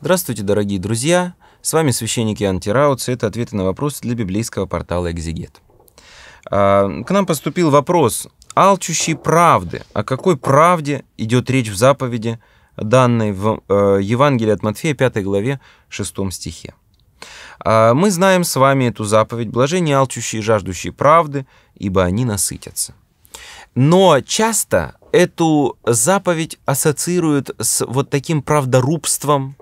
Здравствуйте, дорогие друзья! С вами священник Иоанн Тирауц, и это ответы на вопросы для библейского портала «Экзегет». А, к нам поступил вопрос «Алчущие правды». О какой правде идет речь в заповеди, данной в э, Евангелии от Матфея, 5 главе, 6 стихе? А, мы знаем с вами эту заповедь «Блажение алчущие и жаждущие правды, ибо они насытятся». Но часто эту заповедь ассоциируют с вот таким правдорубством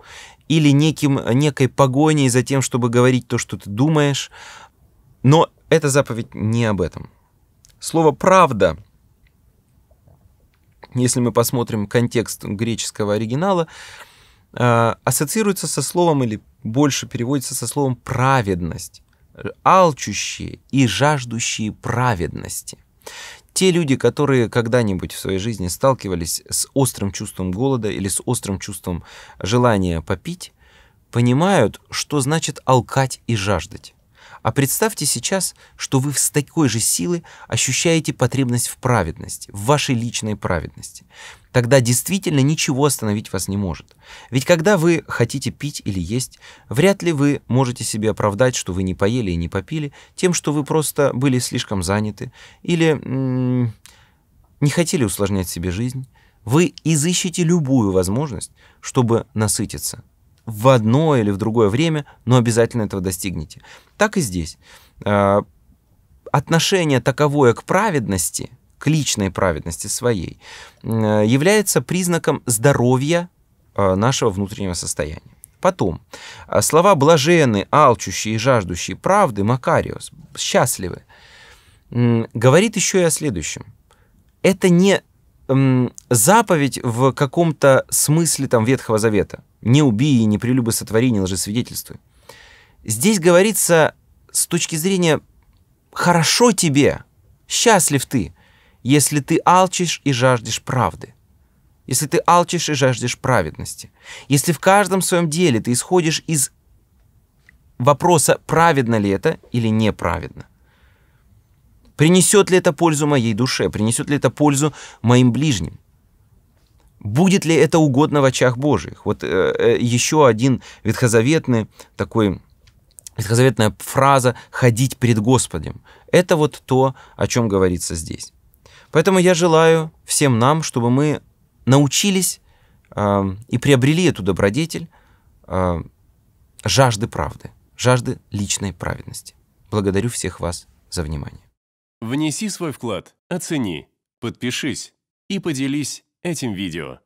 или неким, некой погоней за тем, чтобы говорить то, что ты думаешь. Но эта заповедь не об этом. Слово «правда», если мы посмотрим контекст греческого оригинала, э, ассоциируется со словом или больше переводится со словом «праведность», алчущие и жаждущие праведности. Те люди, которые когда-нибудь в своей жизни сталкивались с острым чувством голода или с острым чувством желания попить, понимают, что значит алкать и жаждать. А представьте сейчас, что вы с такой же силой ощущаете потребность в праведности, в вашей личной праведности. Тогда действительно ничего остановить вас не может. Ведь когда вы хотите пить или есть, вряд ли вы можете себе оправдать, что вы не поели и не попили, тем, что вы просто были слишком заняты или не хотели усложнять себе жизнь. Вы изыщете любую возможность, чтобы насытиться в одно или в другое время, но обязательно этого достигнете. Так и здесь. А, отношение таковое к праведности, к личной праведности своей, является признаком здоровья а, нашего внутреннего состояния. Потом, а, слова блаженны, алчущие и жаждущие правды, Макариос, счастливы, говорит еще и о следующем. Это не заповедь в каком-то смысле там Ветхого Завета. Не убей, не прелюбы сотвори, не лжесвидетельствуй. Здесь говорится с точки зрения «хорошо тебе, счастлив ты, если ты алчишь и жаждешь правды» если ты алчишь и жаждешь праведности, если в каждом своем деле ты исходишь из вопроса, праведно ли это или неправедно. Принесет ли это пользу моей душе? Принесет ли это пользу моим ближним? Будет ли это угодно в очах Божьих? Вот э, э, еще один ветхозаветный такой ветхозаветная фраза «ходить перед Господем». Это вот то, о чем говорится здесь. Поэтому я желаю всем нам, чтобы мы научились э, и приобрели эту добродетель э, жажды правды, жажды личной праведности. Благодарю всех вас за внимание. Внеси свой вклад, оцени, подпишись и поделись этим видео.